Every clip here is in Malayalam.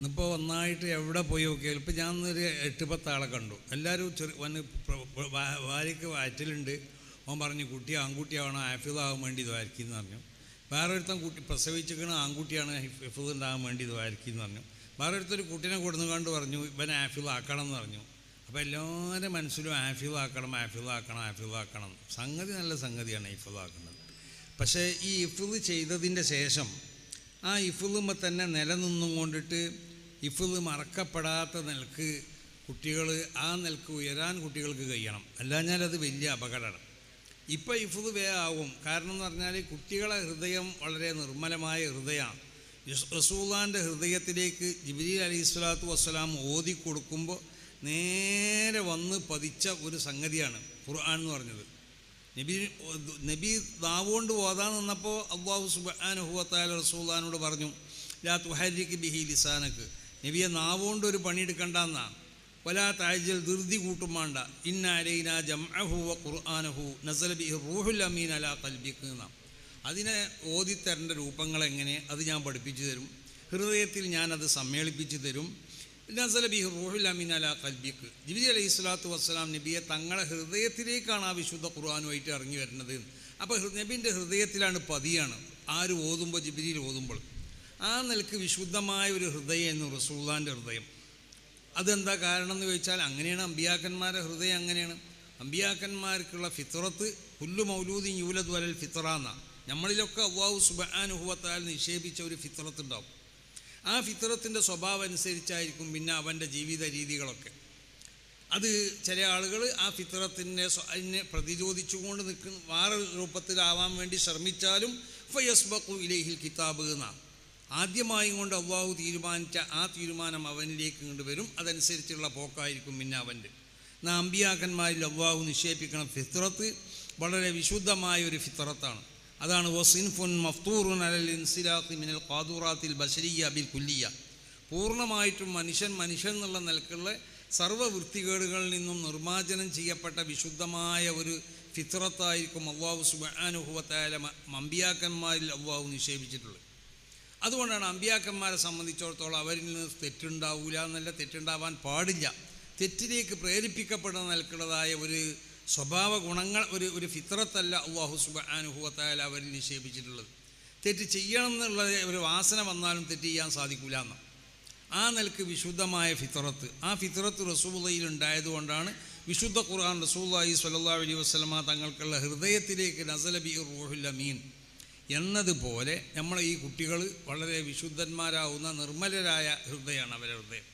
ഇന്നിപ്പോൾ ഒന്നായിട്ട് എവിടെ പോയി നോക്കിയാൽ ഇപ്പം ഞാൻ ഒരു എട്ട് പത്ത് ആളെ കണ്ടു. എല്ലാവരും ചെറു വന്ന് വാരിക്ക് വയറ്റിലുണ്ട് ഓൻ പറഞ്ഞു കുട്ടി ആൺകുട്ടിയാവണം ഹൈഫിദാകാൻ വേണ്ടി ഇത് എന്ന് പറഞ്ഞു. വേറെ ഒരുത്തൻ കുട്ടി പ്രസവിച്ചിരിക്കണ ആൺകുട്ടിയാണ് ഹിഫിദ് ഉണ്ടാകാൻ വേണ്ടി ഇത് എന്ന് പറഞ്ഞു. വേറെ ഒരുത്തൊരു കുട്ടീനെ കൊടുന്നു കണ്ട് പറഞ്ഞു ഇവൻ ആക്കണം എന്ന് പറഞ്ഞു. അപ്പോൾ എല്ലാവരുടെ മനസ്സിലും ആക്കണം ആക്കണം ആക്കണം. സംഗതി നല്ല സംഗതിയാണ് ഹിഫിദ് ആക്കുന്നത്. പക്ഷേ ഈ ഇഫിദ് ചെയ്തതിന്റെ ശേഷം ആ ഇഫിദുമ്പോൾ തന്നെ നിലനിന്നും കൊണ്ടിട്ട് ഇഫിദ് മറക്കപ്പെടാത്ത നിലയ്ക്ക് കുട്ടികൾ ആ നിലയ്ക്ക് ഉയരാൻ കുട്ടികൾക്ക് കഴിയണം. അല്ലാഞ്ഞാൽ അത് വലിയ അപകടമാണ്. ഇപ്പോൾ ഇഫുദ് വേ ആവും. കാരണം എന്ന് പറഞ്ഞാൽ കുട്ടികളെ ഹൃദയം വളരെ നിർമ്മലമായ ഹൃദയമാണ്. റസൂലാന്റെ ഹൃദയത്തിലേക്ക് ജിബിലി അലി സ്വലാത്തു വസ്സലാം ഓതി കൊടുക്കുമ്പോൾ നേരെ വന്ന് പതിച്ച ഒരു സംഗതിയാണ് ഖുർആൻ എന്ന് പറഞ്ഞത്. നബി നബി നാവുകൊണ്ട് ഓതാൻ നിന്നപ്പോൾ അള്ളാഹു സുബാനുഹുവത്തായ റസൂലാനോട് പറഞ്ഞു ലാ തുഹരിക്ക് ബിഹി ലിസാനക്ക്. നബിയെ നാവുകൊണ്ട് ഒരു പണിയെടുക്കണ്ടെന്നാ വലാ താഴ്ചൽ ധൃതി കൂട്ടുമാണ്ട വേണ്ട ഇന്ന അലൈന ജംഅഹു വ റൂഹുൽ അമീൻ അലാ കൽബിക്ക് അതിനെ ഓതിത്തരേണ്ട രൂപങ്ങൾ എങ്ങനെ അത് ഞാൻ പഠിപ്പിച്ചു തരും ഹൃദയത്തിൽ ഞാനത് സമ്മേളിപ്പിച്ചു തരും നസല ബിഹി റൂഹുൽ അമീൻ അലാ കൽബിക്ക് ജിബിലി അലൈഹി സ്വലാത്തു വസ്സലാം നബിയെ തങ്ങളെ ഹൃദയത്തിലേക്കാണ് ആ വിശുദ്ധ ഖുർആാനുമായിട്ട് ഇറങ്ങി വരുന്നത് അപ്പോൾ നബിന്റെ ഹൃദയത്തിലാണ് പതിയാണ് ആര് ഓതുമ്പോൾ ജിബിലിയിൽ ഓതുമ്പോൾ ആ നിലയ്ക്ക് വിശുദ്ധമായ ഒരു ഹൃദയം എന്ന് റസൂള്ളാന്റെ ഹൃദയം. അതെന്താ കാരണം എന്ന് ചോദിച്ചാൽ അങ്ങനെയാണ് അമ്പിയാക്കന്മാരുടെ ഹൃദയം അങ്ങനെയാണ്. അമ്പിയാക്കന്മാർക്കുള്ള ഫിത്രത്ത് പുല്ലു മൗലൂദി യൂലത് വലൽ ഫിത്ര എന്നാണ് നമ്മളിലൊക്കെ അള്ളാഹു സുബാനുഹുവത്താൽ നിക്ഷേപിച്ച ഒരു ഫിത്രത്തുണ്ടാവും ആ ഫിത്രത്തിന്റെ സ്വഭാവം അനുസരിച്ചായിരിക്കും പിന്നെ അവന്റെ ജീവിത രീതികളൊക്കെ. അത് ചില ആളുകൾ ആ ഫിത്രത്തിന്റെ അതിനെ പ്രതിരോധിച്ചുകൊണ്ട് നിൽക്കുന്ന. വേറെ രൂപത്തിലാവാൻ വേണ്ടി ശ്രമിച്ചാലും ഫയസ്ബക്കു ഇലേഹിൽ കിതാബ് എന്നാണ് ആദ്യമായും കൊണ്ട് അവ്വാവ് തീരുമാനിച്ച ആ തീരുമാനം അവനിലേക്ക് കൊണ്ടുവരും അതനുസരിച്ചുള്ള പോക്കായിരിക്കും പിന്നെ അവന്റെ. നാം അമ്പിയാക്കന്മാരിൽ അവ്വാവ് നിക്ഷേപിക്കണം ഫിത്രത്ത് വളരെ വിശുദ്ധമായ ഒരു ഫിത്രത്താണ് അതാണ് വസിൻഫുൻ മഫ്തൂറുൻ അലൽ ഇൻസിലാഖി മിനൽ ഖാദൂറാത്തിൽ ബഷരിയ ബിൽ കുല്ലിയ പൂർണമായിട്ടും മനുഷ്യൻ മനുഷ്യൻ എന്നുള്ള നിലക്കുള്ള സർവവൃത്തികേടുകളിൽ നിന്നും നിർമ്മാർജനം ചെയ്യപ്പെട്ട വിശുദ്ധമായ ഒരു ഫിത്രത്തായിരിക്കും അവ്വാവ് സുബാനുഭവത്തായ അമ്പിയാക്കന്മാരിൽ അവ്വാവ് നിക്ഷേപിച്ചിട്ടുള്ളത്. അതുകൊണ്ടാണ് അമ്പിയാക്കന്മാരെ സംബന്ധിച്ചിടത്തോളം അവരിൽ നിന്ന് തെറ്റുണ്ടാവില്ല എന്നല്ല തെറ്റുണ്ടാവാൻ പാടില്ല. തെറ്റിലേക്ക് പ്രേരിപ്പിക്കപ്പെടുന്ന നിൽക്കുന്നതായ ഒരു സ്വഭാവ ഗുണങ്ങൾ ഒരു ഒരു ഫിത്രത്തല്ല അള്ളാഹു സുബാനുഭവത്തായ അവരിൽ നിക്ഷേപിച്ചിട്ടുള്ളത്. തെറ്റ് ചെയ്യണം എന്നുള്ള ഒരു വാസന വന്നാലും തെറ്റ് ചെയ്യാൻ സാധിക്കില്ല എന്ന് ആ നിലയ്ക്ക് വിശുദ്ധമായ ഫിത്രത്ത് ആ ഫിത്രത്ത് റസൂലയിൽ ഉണ്ടായതുകൊണ്ടാണ് വിശുദ്ധ ഖുർആൻ റസൂല്ലായി സ്വല്ലാ അലൈഹി വസ്ലമ തങ്ങൾക്കുള്ള ഹൃദയത്തിലേക്ക് നസലബി റൂഹുൽ അമീൻ എന്നതുപോലെ നമ്മൾ ഈ കുട്ടികൾ വളരെ വിശുദ്ധന്മാരാവുന്ന നിർമ്മലരായ ഹൃദയമാണ് അവരുടെ ഹൃദയം.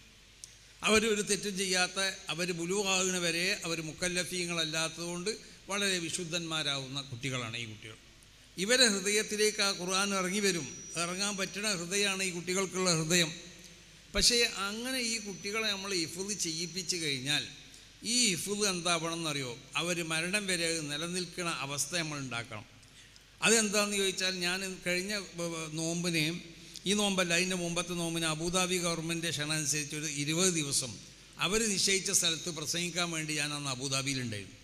അവരൊരു തെറ്റും ചെയ്യാത്ത അവർ ബുലുവാകുന്ന വരെ അവർ മുക്കല്ലഫീങ്ങളല്ലാത്തതുകൊണ്ട് വളരെ വിശുദ്ധന്മാരാവുന്ന കുട്ടികളാണ് ഈ കുട്ടികൾ. ഇവരെ ഹൃദയത്തിലേക്ക് ആ ഖുർആൻ ഇറങ്ങി വരും. ഇറങ്ങാൻ പറ്റുന്ന ഹൃദയമാണ് ഈ കുട്ടികൾക്കുള്ള ഹൃദയം. പക്ഷേ അങ്ങനെ ഈ കുട്ടികളെ നമ്മൾ ഇഫുദ് ചെയ്യിപ്പിച്ചു കഴിഞ്ഞാൽ ഈ ഇഫുദ് എന്താവണം എന്നറിയോ അവർ മരണം വരെ നിലനിൽക്കുന്ന അവസ്ഥ നമ്മൾ ഉണ്ടാക്കണം. അതെന്താണെന്ന് ചോദിച്ചാൽ ഞാൻ കഴിഞ്ഞ ബ- ഈ നോമ്പല്ല അതിന്റെ മുമ്പത്തെ നോമ്പിന് അബുദാബി ഗവൺമെന്റ് ക്ഷണം അനുസരിച്ച് ഒരു ഇരുപത് ദിവസം അവർ നിശ്ചയിച്ച സ്ഥലത്ത് പ്രസംഗിക്കാൻ വേണ്ടി ഞാൻ അന്ന് അബുദാബിയിലുണ്ടായിരുന്നു.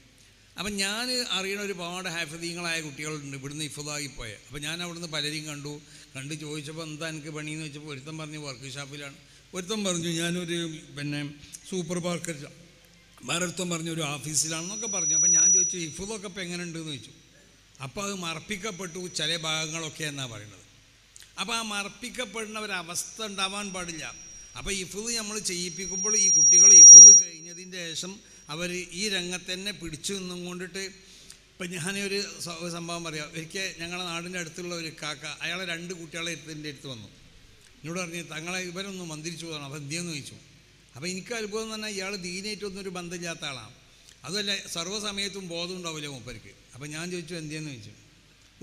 അപ്പം ഞാൻ അറിയണ ഒരുപാട് ഹാഫിദീങ്ങളായ കുട്ടികളുണ്ട് ഇവിടുന്ന് ഇഫുദായി പോയ. അപ്പം ഞാൻ അവിടുന്ന് പലരെയും കണ്ടു. കണ്ട് ചോദിച്ചപ്പോൾ എന്താ എനിക്ക് പണിയെന്ന് വെച്ചപ്പോൾ ഒരുത്തൻ പറഞ്ഞു വർക്ക് ഷാപ്പിലാണ് ഒരുത്തൻ പറഞ്ഞു ഞാനൊരു പിന്നെ സൂപ്പർ മാർക്കറ്റ്. വേറൊരുത്തൻ പറഞ്ഞു ഒരു ഓഫീസിലാണെന്നൊക്കെ പറഞ്ഞു. അപ്പം ഞാൻ ചോദിച്ചു ഇഫുദൊക്കെ ഇപ്പം എങ്ങനെ ഉണ്ടെന്ന് ചോദിച്ചു. അപ്പോൾ അത് മർപ്പിക്കപ്പെട്ടു ചില ഭാഗങ്ങളൊക്കെ എന്നാണ് പറയുന്നത്. അപ്പോൾ ആ മർപ്പിക്കപ്പെടുന്ന ഒരവസ്ഥ ഉണ്ടാവാൻ പാടില്ല. അപ്പോൾ ഇഫുദ് നമ്മൾ ചെയ്യിപ്പിക്കുമ്പോൾ ഈ കുട്ടികൾ ഇഫുദ് കഴിഞ്ഞതിന്റെ ശേഷം അവർ ഈ രംഗത്ത് തന്നെ പിടിച്ചു നിന്നും കൊണ്ടിട്ട് ഇപ്പം ഞാനൊരു സംഭവം പറയാം. ഒരിക്കൽ ഞങ്ങളുടെ നാടിന്റെ അടുത്തുള്ള ഒരു കാക്ക അയാളെ രണ്ട് കുട്ടികളെ എടുത്തിന്റെ അടുത്ത് വന്നു. എന്നോട് പറഞ്ഞു തങ്ങളെ ഇവരൊന്ന് മന്ദിരിച്ചു പോകണം. അപ്പോൾ എന്തിയെന്ന് ചോദിച്ചു. അപ്പോൾ എനിക്ക് അത്ഭുതം തന്നെ ഇയാൾ ദീനായിട്ടൊന്നും ഒരു ബന്ധമില്ലാത്ത ആളാണ്. അതുമല്ല സർവസമയത്തും ബോധം ഉണ്ടാവില്ല മൂപ്പർക്ക്. അപ്പം ഞാൻ ചോദിച്ചു എന്തിയെന്ന്? ചോദിച്ചു.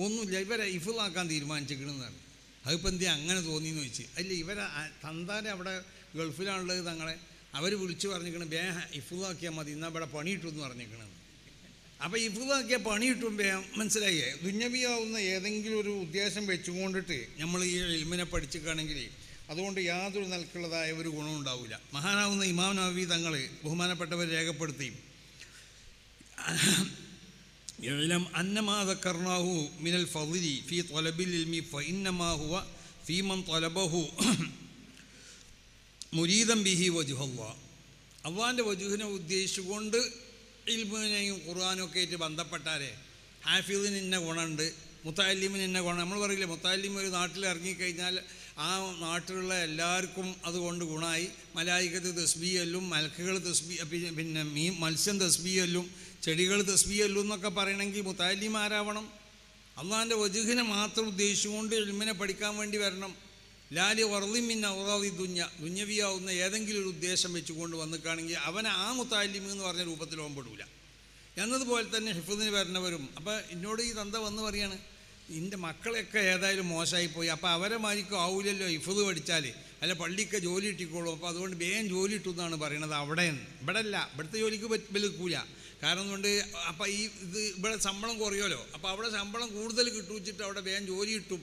ഒന്നുമില്ല ഇവരെ ഇഫുദാക്കാൻ തീരുമാനിച്ചിരിക്കണമെന്നാണ് അതിപ്പോൾ എന്തിയാ അങ്ങനെ തോന്നിയെന്ന്? ചോദിച്ചു. അല്ല ഇവരെ തന്താരെ അവിടെ ഗൾഫിലാണുള്ളത് തങ്ങളെ അവർ വിളിച്ചു പറഞ്ഞിരിക്കണം ബേ ഇഫുദാക്കിയാൽ മതി എന്നാൽ ഇവിടെ പണിയിട്ടു എന്ന് പറഞ്ഞിരിക്കണം. അപ്പോൾ ഇഫുദാക്കിയ പണി കിട്ടും ബേ മനസ്സിലായേ. ദുഞ്ഞവിയാവുന്ന ഏതെങ്കിലും ഒരു ഉദ്ദേശം വെച്ചുകൊണ്ടിട്ട് നമ്മൾ ഈ ഇൽമിനെ പഠിച്ചിക്കുകയാണെങ്കിൽ അതുകൊണ്ട് യാതൊരു നിലക്കുള്ളതായ ഒരു ഗുണവും ഉണ്ടാവില്ല മഹാനാവുന്ന ഇമാം നബി തങ്ങൾ ബഹുമാനപ്പെട്ടവർ രേഖപ്പെടുത്തി. يعلم أن ما ذكرناه من الفضل في طلب العلم فإنما هو في من طلبه മുരീദം ബിഹി വജുഹല്ല അള്ളാൻ്റെ വജുഹിനെ ഉദ്ദേശിച്ചുകൊണ്ട് ഇൽമിനെയും ഖുർആാനും ഒക്കെ ആയിട്ട് ബന്ധപ്പെട്ടാലേ ഹാഫിദിന് ഇന്ന ഗുണമുണ്ട് മുത്താലിമിന് ഇന്ന ഗുണം നമ്മൾ പറയില്ലേ മുത്താലിം ഒരു നാട്ടിൽ ഇറങ്ങിക്കഴിഞ്ഞാൽ ആ നാട്ടിലുള്ള എല്ലാവർക്കും അതുകൊണ്ട് ഗുണമായി മലായികത്ത് തസ്ബിയല്ലും മലക്കുകൾ തസ്ബി പി- പിന്നെ മീൻ മത്സ്യം തസ്ബിയല്ലും ചെടികൾ തസ്ബിയല്ലു എന്നൊക്കെ പറയണമെങ്കിൽ മുത്താലിമാരാവണം. അള്ളാഹാന്റെ വജുഹിനെ മാത്രം ഉദ്ദേശിച്ചുകൊണ്ട് എൽമിനെ പഠിക്കാൻ വേണ്ടി വരണം. ലാലി വർലിമിന്ന ഔറാദി ദുഞ്ഞ ദുഞ്ഞവിയാവുന്ന ഏതെങ്കിലും ഒരു ഉദ്ദേശം വെച്ചുകൊണ്ട് വന്നിക്കാണെങ്കിൽ അവൻ ആ മുത്താലിം എന്ന് പറഞ്ഞ രൂപത്തിൽ ഓമ്പെടൂല എന്നതുപോലെ തന്നെ ഹിഫുദിന് വരണവരും. അപ്പോൾ എന്നോട് ഈ തന്ത വന്ന് പറയാണ് എന്റെ മക്കളെയൊക്കെ ഏതായാലും മോശമായി പോയി അപ്പോൾ അവരെ മാരിക്കും ആവൂലല്ലോ ഹിഫുദ് പഠിച്ചാൽ അല്ല പള്ളിക്ക് ജോലി ഇട്ടിക്കോളും അപ്പോൾ അതുകൊണ്ട് വേഗം ജോലി ഇട്ടു എന്നാണ് പറയണത് അവിടെ ഇവിടെ അല്ല ഇവിടുത്തെ ജോലിക്ക് പറ്റില്ല കാരണം കൊണ്ട് അപ്പം ഈ ഇത് ഇവിടെ ശമ്പളം കുറയുമല്ലോ. അപ്പോൾ അവിടെ ശമ്പളം കൂടുതൽ കിട്ടുവച്ചിട്ട് അവിടെ വേഗം ജോലി കിട്ടും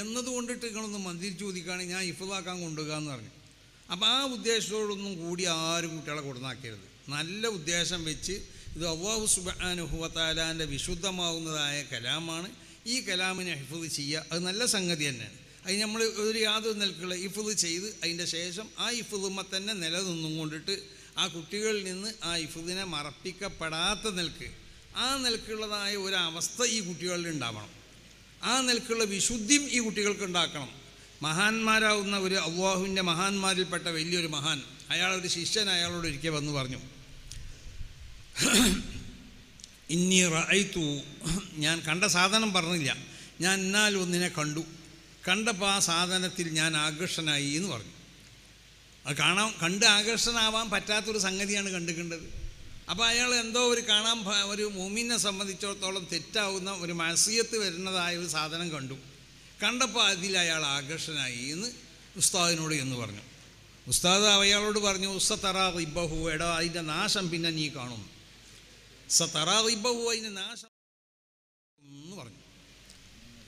എന്നതുകൊണ്ടിട്ട് നിങ്ങളൊന്ന് മന്ദിരിച്ച് ചോദിക്കുകയാണെങ്കിൽ ഞാൻ ഇഫതാക്കാൻ കൊണ്ടുപോകുക എന്ന് പറഞ്ഞു. അപ്പോൾ ആ ഉദ്ദേശത്തോടൊന്നും കൂടി ആരും കുട്ടികളെ കൊടുന്നാക്കരുത് നല്ല ഉദ്ദേശം വെച്ച് ഇത് അവ്വാഹു സുബാനുഹുവത്താലാന്റെ വിശുദ്ധമാവുന്നതായ കലാമാണ്. ഈ കലാമിനെ ഹിഫുദ് ചെയ്യുക അത് നല്ല സംഗതി തന്നെയാണ്. അത് നമ്മൾ ഒരു യാതൊരു നിൽക്കുള്ള ഇഫുദ് ചെയ്ത് അതിന്റെ ശേഷം ആ ഇഫുദുമ്മ തന്നെ നിലനിന്നും കൊണ്ടിട്ട് ആ കുട്ടികളിൽ നിന്ന് ആ ഇഫുദിനെ മറപ്പിക്കപ്പെടാത്ത നിൽക്ക് ആ നിൽക്കുള്ളതായ ഒരവസ്ഥ ഈ കുട്ടികളിൽ ഉണ്ടാവണം. ആ നിലക്കുള്ള വിശുദ്ധിയും ഈ കുട്ടികൾക്ക് ഉണ്ടാക്കണം. മഹാന്മാരാവുന്ന ഒരു അള്ളാഹുവിന്റെ മഹാന്മാരിൽപ്പെട്ട വലിയൊരു മഹാൻ അയാളൊരു ശിഷ്യൻ അയാളോട് ഒരിക്കൽ വന്ന് പറഞ്ഞു ഇന്നി റൈത്തു ഞാൻ കണ്ട സാധനം പറഞ്ഞില്ല. ഞാൻ എന്നാൽ ഒന്നിനെ കണ്ടു. കണ്ടപ്പോൾ ആ സാധനത്തിൽ ഞാൻ ആകർഷനായി എന്ന് പറഞ്ഞു. അത് കാണാൻ കണ്ട് ആകർഷണമാവാൻ പറ്റാത്തൊരു സംഗതിയാണ് കണ്ടുകണ്ടത് അപ്പോൾ അയാൾ എന്തോ ഒരു കാണാൻ ഒരു മൂമിനെ സംബന്ധിച്ചിടത്തോളം തെറ്റാവുന്ന ഒരു മസിയത്ത് വരുന്നതായ ഒരു സാധനം കണ്ടു. കണ്ടപ്പോൾ അതിൽ അയാൾ ആകർഷനായി എന്ന് ഉസ്താദിനോട് എന്ന് പറഞ്ഞു. ഉസ്താദ് അയാളോട് പറഞ്ഞു ഉസ്സ തറാ റിബഹു എടാ അതിന്റെ നാശം പിന്നെ നീ കാണും. സ തറാ റിബഹു അതിന്റെ നാശം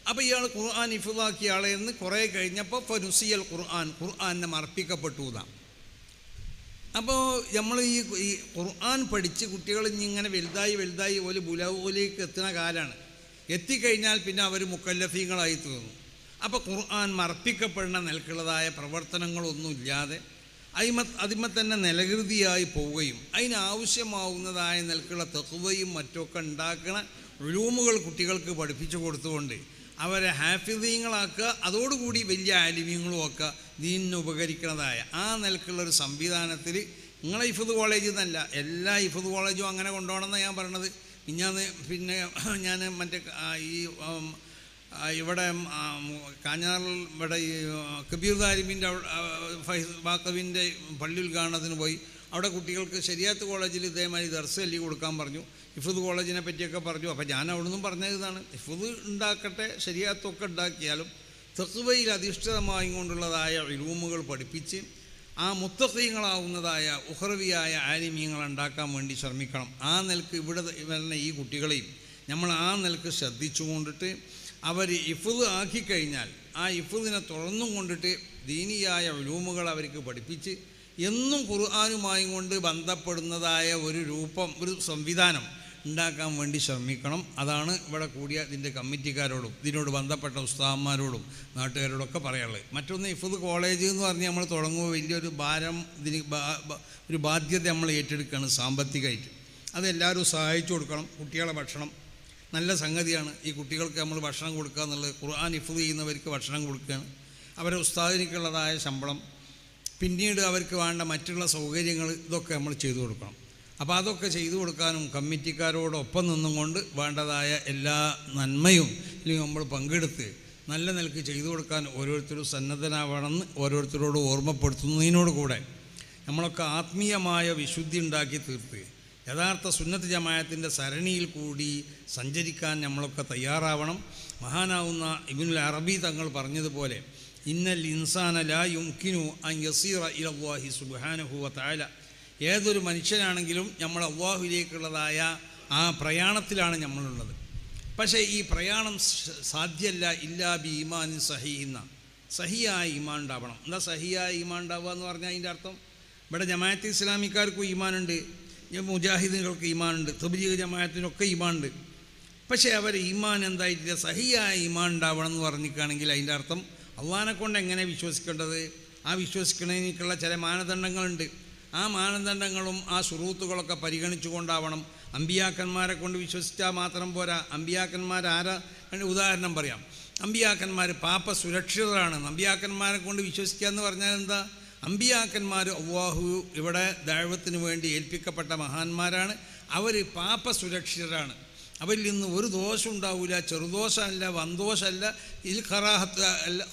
അപ്പോൾ ഇയാൾ ഖുർആൻ ഇഫുദാക്കിയ ആളെ എന്ന് കുറേ കഴിഞ്ഞപ്പോൾ ഫനുസിയൽ ഖുർആൻ ഖുർആനെ മർപ്പിക്കപ്പെട്ടു എന്നാണ് അപ്പോൾ നമ്മൾ ഈ ഈ ഖുർആൻ പഠിച്ച് കുട്ടികൾ ഇങ്ങനെ വലുതായി വലുതായി ഒരു ബുലവോലേക്ക് എത്തുന്ന കാലമാണ് എത്തിക്കഴിഞ്ഞാൽ പിന്നെ അവർ മുക്കല്ലഫീങ്ങളായി തീർന്നു. അപ്പോൾ ഖുർആൻ മർപ്പിക്കപ്പെടുന്ന നിലക്കുള്ളതായ പ്രവർത്തനങ്ങളൊന്നുമില്ലാതെ അതിമ അതിമ തന്നെ നിലകൃതിയായി പോവുകയും അതിനാവശ്യമാവുന്നതായ നിലക്കുള്ള തെക്കുവയും മറ്റൊക്കെ ഉണ്ടാക്കുന്ന റൂമുകൾ കുട്ടികൾക്ക് പഠിപ്പിച്ചു കൊടുത്തുകൊണ്ട് അവരെ ഹാഫിദീങ്ങളാക്കുക അതോടുകൂടി വലിയ ആലിമ്യങ്ങളും ഒക്കെ ദീനിന് ഉപകരിക്കുന്നതായ ആ നിലക്കുള്ള ഒരു സംവിധാനത്തിൽ നിങ്ങളെ ഇഫുദ് കോളേജിൽ നിന്നല്ല എല്ലാ ഇഫുദ് കോളേജും അങ്ങനെ കൊണ്ടുപോകണമെന്നാണ് ഞാൻ പറയണത്. ഞാൻ പിന്നെ ഞാൻ മറ്റേ ഈ ഇവിടെ കാഞ്ഞാറിൽ ഇവിടെ ഈ കബീർ ദാരിമിന്റെ ഫൈസ് ബാക്കവിന്റെ പള്ളി ഉദ്ഘാടനത്തിന് പോയി. അവിടെ കുട്ടികൾക്ക് ശരിയാത്ത് കോളേജിൽ ഇതേമാതിരി ദർസ് അല്ലി കൊടുക്കാൻ പറഞ്ഞു. ഇഫുദ് കോളേജിനെ പറ്റിയൊക്കെ പറഞ്ഞു. അപ്പോൾ ഞാൻ അവിടെ നിന്നും പറഞ്ഞത് ഇതാണ്. ഇഫുദ് ഉണ്ടാക്കട്ടെ ശരിയാത്തൊക്കെ ഉണ്ടാക്കിയാലും തെക്കുവയിൽ അധിഷ്ഠിതമായി കൊണ്ടുള്ളതായ റൂമുകൾ പഠിപ്പിച്ച് ആ മുത്തഖീങ്ങളാവുന്നതായ ഉഹർവിയായ ആലിമീങ്ങൾ ഉണ്ടാക്കാൻ വേണ്ടി ശ്രമിക്കണം. ആ നിലയ്ക്ക് ഇവിടെ വരുന്ന ഈ കുട്ടികളെയും നമ്മൾ ആ നിലയ്ക്ക് ശ്രദ്ധിച്ചു കൊണ്ടിട്ട് അവർ ഇഫുദ് ആക്കിക്കഴിഞ്ഞാൽ ആ ഇഫുദിനെ തുറന്നും കൊണ്ടിട്ട് ദീനിയായ ഉലൂമുകൾ അവർക്ക് പഠിപ്പിച്ച് എന്നും ഖുർആാനുമായും കൊണ്ട് ബന്ധപ്പെടുന്നതായ ഒരു രൂപം ഒരു സംവിധാനം ഉണ്ടാക്കാൻ വേണ്ടി ശ്രമിക്കണം. അതാണ് ഇവിടെ കൂടിയ ഇതിന്റെ കമ്മിറ്റിക്കാരോടും ഇതിനോട് ബന്ധപ്പെട്ട ഉസ്താദന്മാരോടും നാട്ടുകാരോടൊക്കെ പറയാനുള്ളത്. മറ്റൊന്ന് ഇഫുദ് കോളേജ് എന്ന് പറഞ്ഞ് നമ്മൾ തുടങ്ങുമ്പോൾ വലിയൊരു ഭാരം ഇതിന് ഒരു ബാധ്യത നമ്മൾ ഏറ്റെടുക്കുകയാണ് സാമ്പത്തികമായിട്ട്. അതെല്ലാവരും സഹായിച്ചു കൊടുക്കണം കുട്ടികളെ ഭക്ഷണം. നല്ല സംഗതിയാണ് ഈ കുട്ടികൾക്ക് നമ്മൾ ഭക്ഷണം കൊടുക്കുക എന്നുള്ളത്. ഖുർആൻ ഇഫുദ് ചെയ്യുന്നവർക്ക് ഭക്ഷണം കൊടുക്കുകയാണ്. അവരെ ഉസ്താദിനിക്കുള്ളതായ ശമ്പളം. പിന്നീട് അവർക്ക് വേണ്ട മറ്റുള്ള സൗകര്യങ്ങൾ ഇതൊക്കെ നമ്മൾ ചെയ്തു കൊടുക്കണം. അപ്പോൾ അതൊക്കെ ചെയ്തു കൊടുക്കാനും കമ്മിറ്റിക്കാരോടൊപ്പം നിന്നും കൊണ്ട് വേണ്ടതായ എല്ലാ നന്മയും അല്ലെങ്കിൽ നമ്മൾ പങ്കെടുത്ത് നല്ല നിലയ്ക്ക് ചെയ്തു കൊടുക്കാൻ ഓരോരുത്തരും സന്നദ്ധനാവണമെന്ന് ഓരോരുത്തരോട് ഓർമ്മപ്പെടുത്തുന്നതിനോട് കൂടെ നമ്മളൊക്കെ ആത്മീയമായ വിശുദ്ധി ഉണ്ടാക്കി തീർത്ത് യഥാർത്ഥ സുന്നത്ത് ജമായത്തിന്റെ സരണിയിൽ കൂടി സഞ്ചരിക്കാൻ നമ്മളൊക്കെ തയ്യാറാവണം. മഹാനാവുന്ന ഇബിനുൽ അറബി തങ്ങൾ പറഞ്ഞതുപോലെ ഇന്നൽ ഇൻസാന ലാ യുംകിനു അൻ യസീറ ഇലവാഹി സുബാനഹുവ താല ഏതൊരു മനുഷ്യനാണെങ്കിലും നമ്മൾ അള്ളാഹുലേക്കുള്ളതായ ആ പ്രയാണത്തിലാണ് നമ്മളുള്ളത്. പക്ഷേ ഈ പ്രയാണം സാധ്യല്ല ഇല്ലാ ബി ഈമാൻ സഹീന്ന സഹിയായ ഈമാൻ ഉണ്ടാവണം. എന്താ സഹിയായ ഈമാൻ ഉണ്ടാവുക എന്ന് പറഞ്ഞാൽ അതിന്റെ അർത്ഥം? ഇവിടെ ജമാഅത്ത് ഇസ്ലാമിക്കാർക്കും ഈമാനുണ്ട്. മുജാഹിദുകൾക്ക് ഈമാനുണ്ട്. തബ്ലീഗ് ജമാഅത്തിനൊക്കെ ഈമാനുണ്ട്. പക്ഷേ അവർ ഈമാൻ എന്തായിട്ടില്ല? സഹിയായ ഈമാൻ ഉണ്ടാവണം എന്ന് പറഞ്ഞിട്ടാണെങ്കിൽ അതിന്റെ അർത്ഥം അള്ളഹാനെ കൊണ്ട് എങ്ങനെ വിശ്വസിക്കേണ്ടത്? ആ വിശ്വസിക്കണതിനുള്ള ചില മാനദണ്ഡങ്ങളുണ്ട്. ആ മാനദണ്ഡങ്ങളും ആ സുറൂത്തുകളൊക്കെ പരിഗണിച്ചുകൊണ്ടാവണം. അമ്പിയാക്കന്മാരെ കൊണ്ട് വിശ്വസിച്ചാൽ മാത്രം പോരാ. അമ്പിയാക്കന്മാർ ആരാ ഉദാഹരണം പറയാം. അമ്പിയാക്കന്മാർ പാപ്പ സുരക്ഷിതരാണ് അമ്പിയാക്കന്മാരെ കൊണ്ട് വിശ്വസിക്കുക എന്ന് പറഞ്ഞാൽ എന്താ? അമ്പിയാക്കന്മാർ അള്ളാഹു ഇവിടെ ദൈവത്തിന് വേണ്ടി ഏൽപ്പിക്കപ്പെട്ട മഹാന്മാരാണ്. അവർ പാപ്പ സുരക്ഷിതരാണ്. അവരിൽ നിന്ന് ഒരു ദോഷം ഉണ്ടാവില്ല ചെറുദോഷമല്ല വന്തോഷമല്ല ഇൽ ഖറാഹത്ത്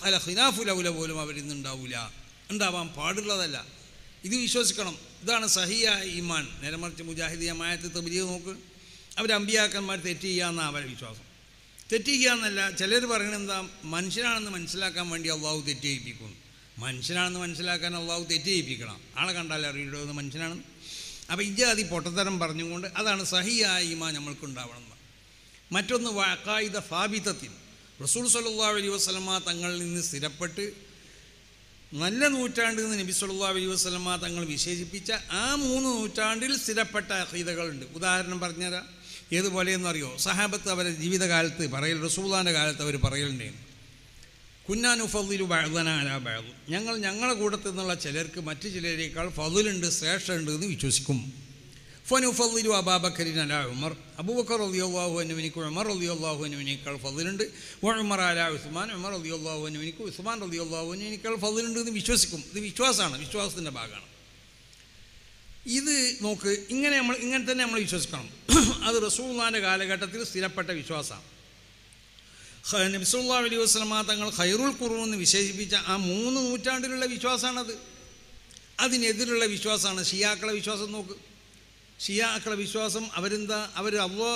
അല്ല ഖിനാഫുലൗല പോലും അവരിൽ നിന്ന് ഉണ്ടാവില്ല ഉണ്ടാവാൻ പാടുള്ളതല്ല. ഇത് വിശ്വസിക്കണം. ഇതാണ് സഹിയായ ഈമാൻ. നേരമറിച്ച് മുജാഹിദിയ മായത്തെ നോക്ക്. അവർ അമ്പിയാക്കന്മാർ തെറ്റ് ചെയ്യാമെന്നാണ് അവരുടെ വിശ്വാസം. തെറ്റ് ചെയ്യാമെന്നല്ല ചിലർ പറയുന്നത് എന്താ? മനുഷ്യനാണെന്ന് മനസ്സിലാക്കാൻ വേണ്ടി അള്ളാഹു തെറ്റ് മനുഷ്യനാണെന്ന് മനസ്സിലാക്കാൻ അള്ളാഹു തെറ്റ് ചെയ്യിപ്പിക്കണം. ആളെ കണ്ടാലേ അറിയുള്ളൂ എന്ന് മനുഷ്യനാണെന്ന്. അപ്പോൾ ഇജാതി പൊട്ടത്തരം പറഞ്ഞുകൊണ്ട് അതാണ് സഹിയായ ഈമാൻ നമ്മൾക്ക് ഉണ്ടാവണം മറ്റൊന്ന് വാക്കായുധ ഫാബിത്തത്തിൽ റസൂൽ സല്ലാ അലൈഹി വസ്ലമ തങ്ങളിൽ നിന്ന് സ്ഥിരപ്പെട്ട് നല്ല നൂറ്റാണ്ട് എന്ന് നബി സല്ലാ അലൈഹി വസ്ലമ തങ്ങൾ വിശേഷിപ്പിച്ച ആ മൂന്ന് നൂറ്റാണ്ടിൽ സ്ഥിരപ്പെട്ട അഹീതകളുണ്ട് ഉദാഹരണം പറഞ്ഞുതരാം. ഏതുപോലെയെന്നറിയോ സഹാബത്ത് അവരെ ജീവിതകാലത്ത് പറയൽ റസൂദാന്റെ കാലത്ത് അവർ പറയലുണ്ടായിരുന്നു കുന്നാനുഫദിലു ബഴതന അല ബഴുതു ഞങ്ങൾ ഞങ്ങളുടെ കൂട്ടത്തിൽ നിന്നുള്ള ചിലർക്ക് മറ്റു ചിലരേക്കാൾ ഫതിലുണ്ട് ശ്രേഷ്ഠമുണ്ട് എന്ന് വിശ്വസിക്കും. ഫനുഫദിലു അബാബക്കരിൻ അല ഉമർ അബൂബക്കർ റളിയല്ലാഹു അനുവിനിക്ക് ഉമർ റളിയല്ലാഹു അനുവിനേക്കാൾ ഫതിലുണ്ട് ഉമർ അല ഉസ്മാൻ ഉമർ റളിയല്ലാഹു അനുവിനിക്ക് ഉസ്മാൻ റളിയല്ലാഹു അനുവിനേക്കാൾ ഫതിലുണ്ട് എന്ന് വിശ്വസിക്കും. ഇത് വിശ്വാസമാണ്. വിശ്വാസത്തിന്റെ ഭാഗമാണ്. ഇത് നോക്ക് ഇങ്ങനെ നമ്മൾ ഇങ്ങനെ തന്നെ നമ്മൾ വിശ്വസിക്കണം. അത് റസൂള്ളാന്റെ കാലഘട്ടത്തിൽ സ്ഥിരപ്പെട്ട വിശ്വാസമാണ്. നബിസുല്ലാ അലൈഹി വസ്ലമ തങ്ങൾ ഖൈറുൽ കുറു എന്ന് വിശേഷിപ്പിച്ച ആ മൂന്ന് നൂറ്റാണ്ടിലുള്ള വിശ്വാസമാണത്. അതിനെതിരുള്ള വിശ്വാസമാണ്. ഷിയാക്കളെ വിശ്വാസം നോക്ക്. ഷിയാക്കളെ വിശ്വാസം അവരെന്താ? അവർ അള്ളാ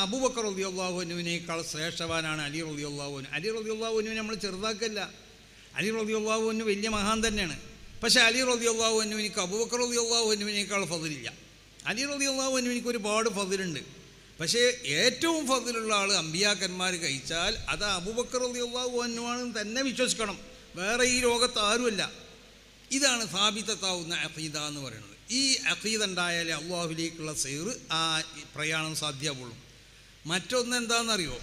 അബൂബക്കർ റബി അള്ളാഹുനുവിനേക്കാൾ ശ്രേഷ്ഠവാനാണ് അലി റബി അള്ളാഹുവിന് അലി റബി അള്ളാഹുനുവിനെ നമ്മൾ ചെറുതാക്കല്ല. അലി റബി അള്ളാഹുവിന് വലിയ മഹാൻ തന്നെയാണ്. പക്ഷേ അലി റബി അള്ളാഹുനുവിനിക്ക് അബൂബക്കർ റബി അള്ളാഹുനുവിനേക്കാൾ ഫതിലില്ല. അലി റബി അള്ളാഹുനുവിനിക്ക് ഒരുപാട് ഫതിലുണ്ട്. പക്ഷേ ഏറ്റവും ഫതിലുള്ള ആൾ അമ്പിയാക്കന്മാർ കഴിച്ചാൽ അത് അബൂബക്കർ റബി അള്ളാഹുനുവാണെന്ന് തന്നെ വിശ്വസിക്കണം. വേറെ ഈ ലോകത്ത് ആരുമല്ല. ഇതാണ് സ്ഥാപിതത്താവുന്ന അഖീദ എന്ന് പറയുന്നത്. ഈ അഖീദ ഉണ്ടായാലേ അള്ളാഹുലേക്കുള്ള സെയ്ർ ആ പ്രയാണം സാധ്യമാവുള്ളൂ. മറ്റൊന്ന് എന്താണെന്നറിയോ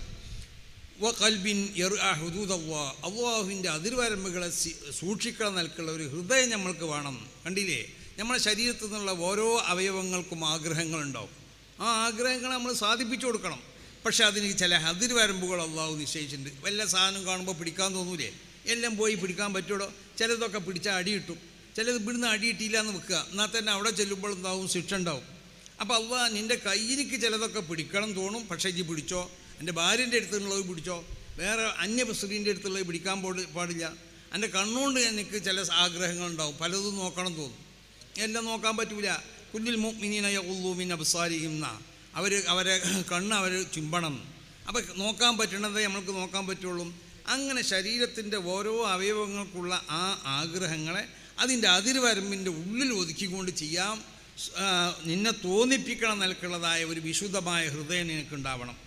വ കൽബിൻ ഹുദൂദ് അവ്വാ അള്ളാഹുവിന്റെ അതിർവരമ്പുകളെ സൂക്ഷിക്കണം നൽകുള്ള ഒരു ഹൃദയം നമ്മൾക്ക് വേണം. കണ്ടില്ലേ? നമ്മുടെ ശരീരത്തിൽ നിന്നുള്ള ഓരോ അവയവങ്ങൾക്കും ആഗ്രഹങ്ങളുണ്ടാവും. ആ ആഗ്രഹങ്ങൾ നമ്മൾ സാധിപ്പിച്ചു കൊടുക്കണം. പക്ഷേ അതിന് ചില അതിർവരമ്പുകൾ അള്ളാഹു നിശ്ചയിച്ചിട്ടുണ്ട്. വല്ല സാധനം കാണുമ്പോൾ പിടിക്കാൻ തോന്നൂലേ? എല്ലാം പോയി പിടിക്കാൻ പറ്റുമോ ചിലതൊക്കെ പിടിച്ചാൽ അടി കിട്ടും ചിലത് ഇവിടുന്ന് അടിയിട്ടില്ല എന്ന് വെക്കുക. എന്നാൽ തന്നെ അവിടെ ചെല്ലുമ്പോൾ എന്താവും ശിക്ഷ ഉണ്ടാവും. അപ്പോൾ അള്ളാ നിന്റെ കയ്യിലേക്ക് ചിലതൊക്കെ പിടിക്കണം തോന്നും. പക്ഷേ ഇജ്ജ് പിടിച്ചോ? എന്റെ ഭാര്യന്റെ അടുത്തുള്ളത് പിടിച്ചോ? വേറെ അന്യ സ്ത്രീന്റെ അടുത്തുള്ളത് പിടിക്കാൻ പാടില്ല. എന്റെ കണ്ണുകൊണ്ട് എനിക്ക് ചില ആഗ്രഹങ്ങൾ ഉണ്ടാവും. പലതും നോക്കണം തോന്നും. എന്നെ നോക്കാൻ പറ്റൂല. കുല്ലിൽ മിനിനയ ഉള്ളൂമിൻ അബ്സാരിക്കുന്ന അവർ അവരെ കണ്ണ് അവർ ചുംബണം. അപ്പോൾ നോക്കാൻ പറ്റണതേ നമ്മൾക്ക് നോക്കാൻ പറ്റുള്ളൂ. അങ്ങനെ ശരീരത്തിന്റെ ഓരോ അവയവങ്ങൾക്കുള്ള ആ ആഗ്രഹങ്ങളെ അതിന്റെ അതിർവരമ്പിന്റെ ഉള്ളിൽ ഒതുക്കിക്കൊണ്ട് ചെയ്യാം. നിന്നെ തോന്നിപ്പിക്കണം നിലക്കുള്ളതായ ഒരു വിശുദ്ധമായ ഹൃദയം നിനക്കുണ്ടാവണം.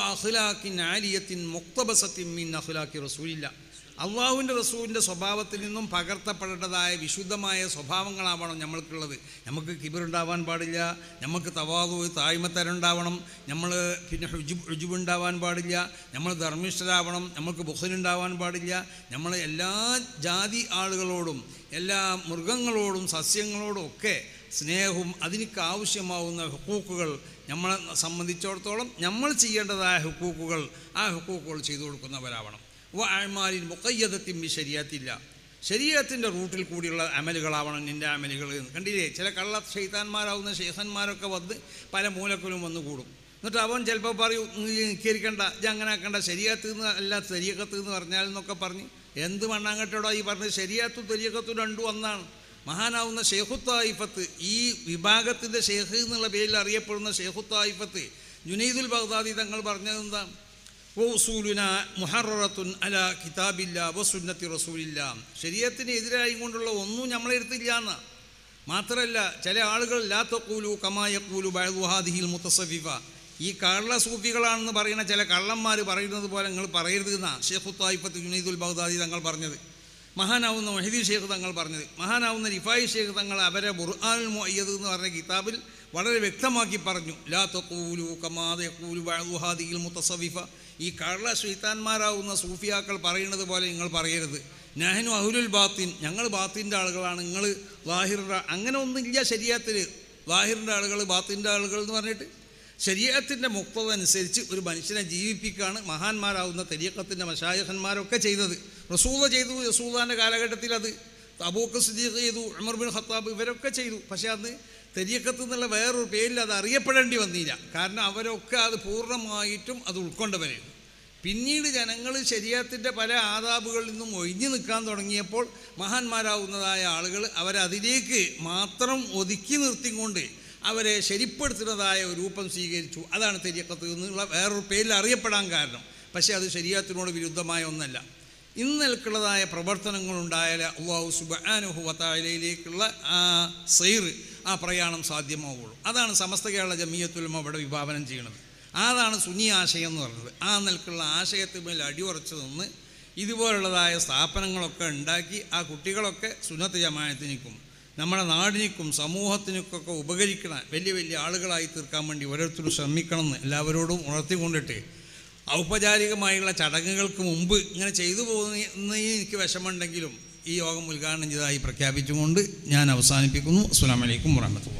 അഹ്ലാഖിൻ ആലിയത്തിൻ മുക്തബസത്തിൻ മിൻ അഹ്ലാഖി റസൂലില്ല. അള്ളാഹുവിന്റെ റസൂലിന്റെ സ്വഭാവത്തിൽ നിന്നും പകർത്തപ്പെടേണ്ടതായ വിശുദ്ധമായ സ്വഭാവങ്ങളാവണം നമ്മൾക്കുള്ളത്. നമുക്ക് കിബിറുണ്ടാവാൻ പാടില്ല നമുക്ക് തവാതു താഴ്മത്തരുണ്ടാവണം നമ്മൾ പിന്നെ രുജുബ് രുജുബുണ്ടാവാൻ പാടില്ല നമ്മൾ ധർമ്മിഷ്ഠരാവണം നമുക്ക് ബുഹനുണ്ടാവാൻ പാടില്ല നമ്മൾ എല്ലാ ജാതി ആളുകളോടും എല്ലാ മൃഗങ്ങളോടും സസ്യങ്ങളോടും ഒക്കെ സ്നേഹവും അതിനൊക്കെ ആവശ്യമാവുന്ന ഹുക്കൂക്കുകൾ നമ്മളെ സംബന്ധിച്ചിടത്തോളം നമ്മൾ ചെയ്യേണ്ടതായ ഹുക്കൂക്കുകൾ ആ ഹുക്കൂക്കുകൾ ചെയ്തു കൊടുക്കുന്നവരാവണം. അമാലിൻ മുക്കയ്യതത്തിൻ ബി ശരിയത്തില്ല ശരീരത്തിന്റെ റൂട്ടിൽ കൂടിയുള്ള അമലുകളാവണം നിന്റെ അമലുകൾ എന്ന്. കണ്ടില്ലേ? ചില കള്ള ഷെയ്ത്താന്മാരാവുന്ന ശേഖന്മാരൊക്കെ വന്ന് പല മൂലക്കലും വന്നു കൂടും. എന്നിട്ട് അവൻ ചിലപ്പോൾ പറയും നിൽക്കരിക്കണ്ട ഇത് അങ്ങനെ ആക്കണ്ട ശരിയത്ത് നിന്ന് അല്ല തെരിയക്കത്ത് എന്ന് പറഞ്ഞാൽ എന്നൊക്കെ പറഞ്ഞ് എന്ത് മണ്ണാങ്കട്ടോടോ ഈ പറഞ്ഞ് ശരിയത്തും തെരിയക്കത്തും രണ്ടും ഒന്നാണ്. മഹാനാവുന്ന ഷെയ്ഖുത്തായിഫത്ത് ഈ വിഭാഗത്തിന്റെ ഷെയ്ഖ് എന്നുള്ള പേരിൽ അറിയപ്പെടുന്ന ഷെയ്ഖുത്തായിഫത്ത് ജുനൈദുൽ ബഗ്ദാദി തങ്ങൾ പറഞ്ഞത് എന്താ വസൂലുന മുഹറത്തുൻ അല കിതാബില്ല വസുന്നത്തി റസൂലില്ല. ശരീരത്തിന് എതിരായി കൊണ്ടുള്ള ഒന്നും നമ്മളെ എടുത്തില്ല എന്ന്. മാത്രമല്ല ചില ആളുകൾ ലാ തക്കൂലു കമായക്കൂലു ബഴദുഹാദിഹിൽ മുത്തസഫിഫ ഈ കള്ള സൂഫികളാണെന്ന് പറയുന്ന ചില കള്ളന്മാർ പറയുന്നത് പോലെ നിങ്ങൾ പറയരുത് എന്നാണ് ഷെയ്ഖു തായിഫത്ത് ജുനൈദുൽ ബഗ്ദാദി തങ്ങൾ പറഞ്ഞത്. മഹാനാവുന്ന മഹിദി ഷെയ്ഖ് തങ്ങൾ പറഞ്ഞത്. മഹാനാവുന്ന റിഫായി ഷെയ്ഖ് തങ്ങൾ അവരെ ബുർആാൻ മൊയ്യത് എന്ന് പറഞ്ഞ കിതാബിൽ വളരെ വ്യക്തമാക്കി പറഞ്ഞു. ലാ തക്കൂലു കമാതൂലു ബഴദുഹാദിഹിൽ മുത്തസഫിഫ ഈ കള്ള ശീത്താന്മാരാവുന്ന സൂഫിയാക്കൾ പറയുന്നത് പോലെ നിങ്ങൾ പറയരുത്. നഹനു അഹുലുൽ ബാത്തിൻ ഞങ്ങൾ ബാത്തിന്റെ ആളുകളാണ് നിങ്ങൾ ലാഹിറിന്റെ അങ്ങനെ ഒന്നുമില്ല ശരീരത്തിൽ. ലാഹിറിന്റെ ആളുകൾ ബാത്തിന്റെ ആളുകൾ എന്ന് പറഞ്ഞിട്ട് ശരീരത്തിന്റെ മുക്തത അനുസരിച്ച് ഒരു മനുഷ്യനെ ജീവിപ്പിക്കുകയാണ് മഹാന്മാരാവുന്ന തെരീക്കത്തിന്റെ മഷായഹന്മാരൊക്കെ ചെയ്തത്. റസൂദ ചെയ്തു റസൂദാന്റെ കാലഘട്ടത്തിൽ അത് അബൂക്ക് സിദ്ദീഖ് ചെയ്തു ഉമർ ബിൻ ഖത്താബ് ഇവരൊക്കെ ചെയ്തു. പക്ഷേ അന്ന് തെരീക്കത്ത് എന്നുള്ള വേറൊരു പേരിൽ അത് അറിയപ്പെടേണ്ടി വന്നില്ല. കാരണം അവരൊക്കെ അത് പൂർണമായിട്ടും അത് ഉൾക്കൊണ്ടവരായിരുന്നു പിന്നീട് ജനങ്ങൾ ശരീരത്തിന്റെ പല ആദാബുകളിൽ നിന്നും ഒഴിഞ്ഞു നിൽക്കാൻ തുടങ്ങിയപ്പോൾ മഹാന്മാരാവുന്നതായ ആളുകൾ അവരതിലേക്ക് മാത്രം ഒതുക്കി നിർത്തിക്കൊണ്ട് അവരെ ശരിപ്പെടുത്തുന്നതായ ഒരു രൂപം സ്വീകരിച്ചു. അതാണ് തെരിയക്കത്ത് എന്നുള്ള വേറൊരു പേരിൽ അറിയപ്പെടാൻ കാരണം. പക്ഷേ അത് ശരീരത്തിനോട് വിരുദ്ധമായ ഒന്നല്ല. ഇന്നൽക്കുള്ളതായ പ്രവർത്തനങ്ങളുണ്ടായാൽ അള്ളാഹു സുബാനുഹുവത്തായാലേക്കുള്ള ആ സെയ്ർ ആ പ്രയാണം സാധ്യമാവുള്ളൂ. അതാണ് സമസ്ത കേരള ജമീയത്തുലമ ഇവിടെ വിഭാവനം ചെയ്യുന്നത് അതാണ് സുന്നി ആശയം എന്ന് പറയുന്നത്. ആ നിൽക്കുള്ള ആശയത്തിന്മേൽ അടിയുറച്ച് നിന്ന് ഇതുപോലുള്ളതായ സ്ഥാപനങ്ങളൊക്കെ ഉണ്ടാക്കി ആ കുട്ടികളൊക്കെ സുന്നത്ത് ജമായത്തിനിക്കും നമ്മുടെ നാടിനിക്കും സമൂഹത്തിനൊക്കെ ഉപകരിക്കണ വലിയ വലിയ ആളുകളായി തീർക്കാൻ വേണ്ടി ഓരോരുത്തരും ശ്രമിക്കണം എന്ന് എല്ലാവരോടും ഉണർത്തിക്കൊണ്ടിട്ട് ഔപചാരികമായുള്ള ചടങ്ങുകൾക്ക് മുമ്പ് ഇങ്ങനെ ചെയ്തു പോകുന്നതിന് എനിക്ക് വിഷമമുണ്ടെങ്കിലും ഈ യോഗം ഉദ്ഘാടനം ചെയ്തതായി പ്രഖ്യാപിച്ചുകൊണ്ട് ഞാൻ അവസാനിപ്പിക്കുന്നു. അസ്സാം വലൈക്കും വാഹമത്തുള്ള